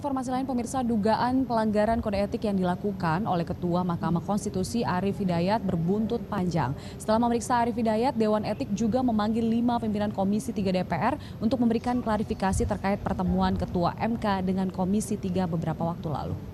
Informasi lain pemirsa dugaan pelanggaran kode etik yang dilakukan oleh Ketua Mahkamah Konstitusi Arief Hidayat berbuntut panjang. Setelah memeriksa Arief Hidayat, Dewan Etik juga memanggil lima pimpinan Komisi 3 DPR untuk memberikan klarifikasi terkait pertemuan Ketua MK dengan Komisi 3 beberapa waktu lalu.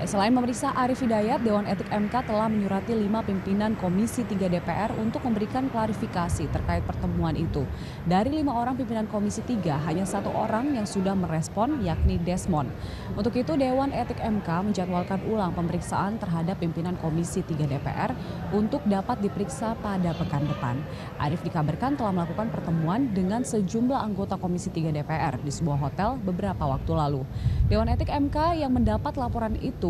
Selain memeriksa Arief Hidayat, Dewan Etik MK telah menyurati lima pimpinan Komisi 3 DPR untuk memberikan klarifikasi terkait pertemuan itu. Dari lima orang pimpinan Komisi 3, hanya satu orang yang sudah merespon, yakni Desmond. Untuk itu, Dewan Etik MK menjadwalkan ulang pemeriksaan terhadap pimpinan Komisi 3 DPR untuk dapat diperiksa pada pekan depan. Arief dikabarkan telah melakukan pertemuan dengan sejumlah anggota Komisi 3 DPR di sebuah hotel beberapa waktu lalu. Dewan Etik MK yang mendapat laporan itu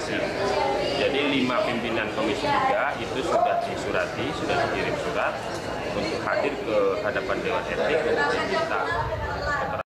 Jadi lima pimpinan Komisi 3 itu sudah disurati, sudah dikirim surat untuk hadir ke hadapan Dewan Etik untuk diminta